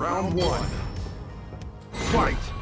Round one. Fight!